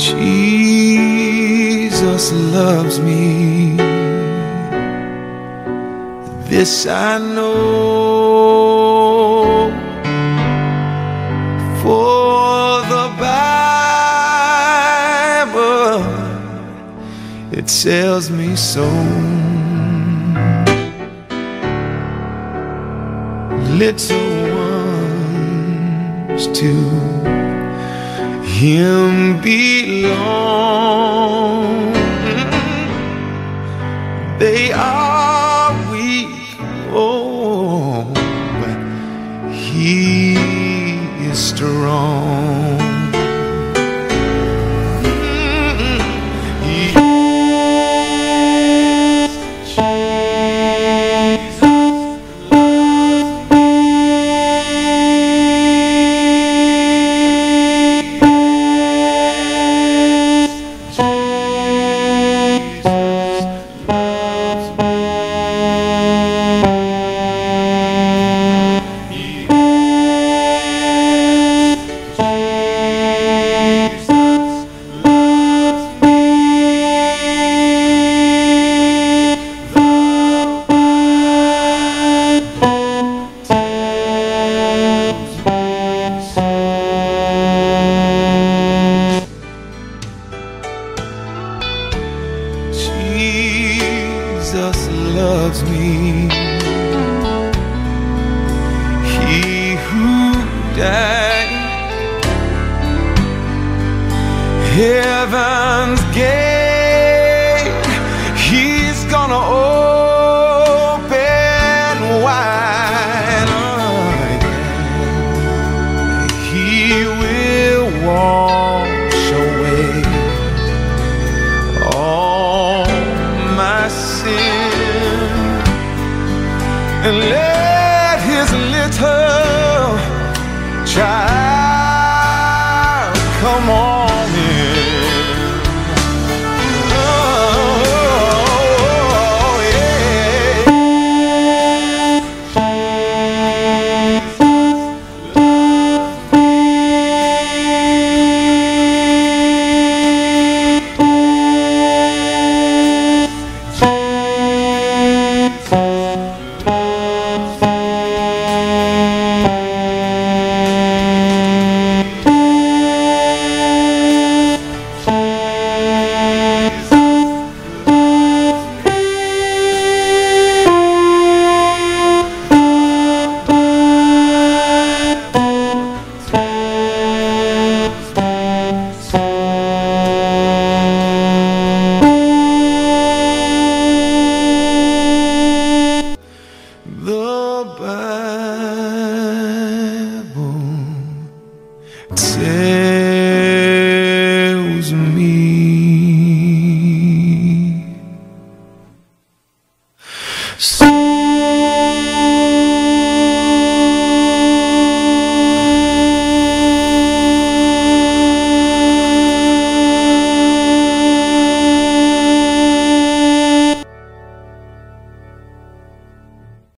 Jesus loves me. This I know. For the Bible, it tells me so. Little ones to Him belong. They are weak, oh, but He is strong. Jesus loves me. He who died, heaven's gate, and let his little child come on.